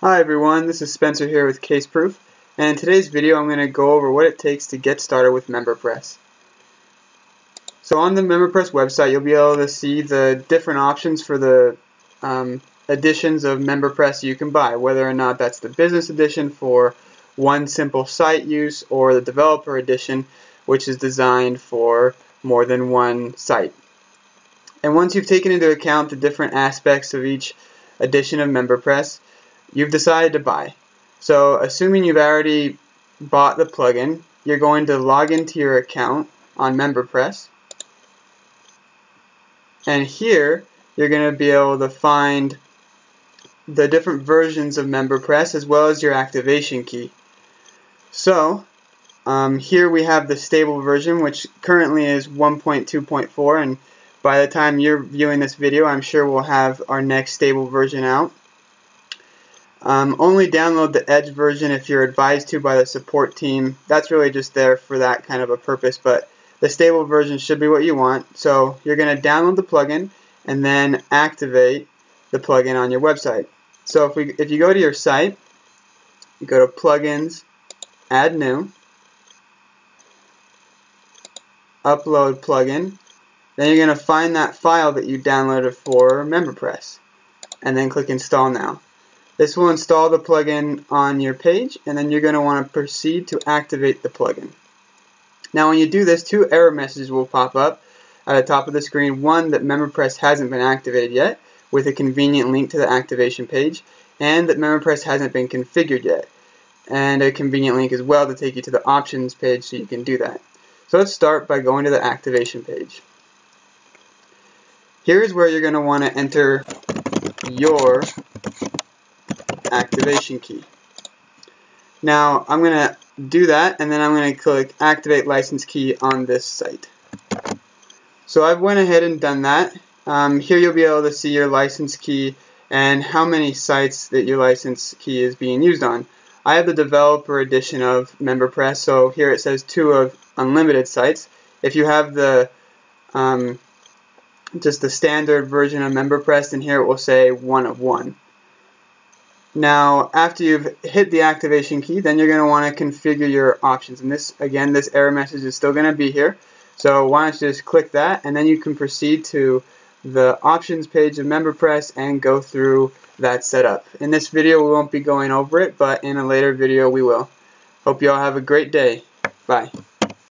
Hi everyone, this is Spencer here with Caseproof, and in today's video I'm going to go over what it takes to get started with MemberPress. So on the MemberPress website you'll be able to see the different options for the um, editions of MemberPress you can buy, whether or not that's the business edition for one simple site use or the developer edition which is designed for more than one site. And once you've taken into account the different aspects of each edition of MemberPress, you've decided to buy. So assuming you've already bought the plugin, you're going to log into your account on MemberPress. And here, you're going to be able to find the different versions of MemberPress as well as your activation key. So, um, here we have the stable version, which currently is 1.2.4, and by the time you're viewing this video, I'm sure we'll have our next stable version out. Um, only download the Edge version if you're advised to by the support team. That's really just there for that kind of a purpose, but the stable version should be what you want. So you're going to download the plugin and then activate the plugin on your website. So if, we, if you go to your site, you go to Plugins, Add New, Upload Plugin, then you're going to find that file that you downloaded for MemberPress, and then click Install Now. This will install the plugin on your page and then you're going to want to proceed to activate the plugin. Now when you do this, two error messages will pop up at the top of the screen. One that MemberPress hasn't been activated yet with a convenient link to the activation page and that MemberPress hasn't been configured yet and a convenient link as well to take you to the options page so you can do that. So let's start by going to the activation page. Here's where you're going to want to enter your activation key. Now I'm going to do that and then I'm going to click activate license key on this site. So I've went ahead and done that. Um, here you'll be able to see your license key and how many sites that your license key is being used on. I have the developer edition of MemberPress, so here it says two of unlimited sites. If you have the um, just the standard version of MemberPress, then here it will say one of one. Now, after you've hit the activation key, then you're going to want to configure your options. And this, again, this error message is still going to be here. So why don't you just click that, and then you can proceed to the options page of MemberPress and go through that setup. In this video, we won't be going over it, but in a later video, we will. Hope you all have a great day. Bye.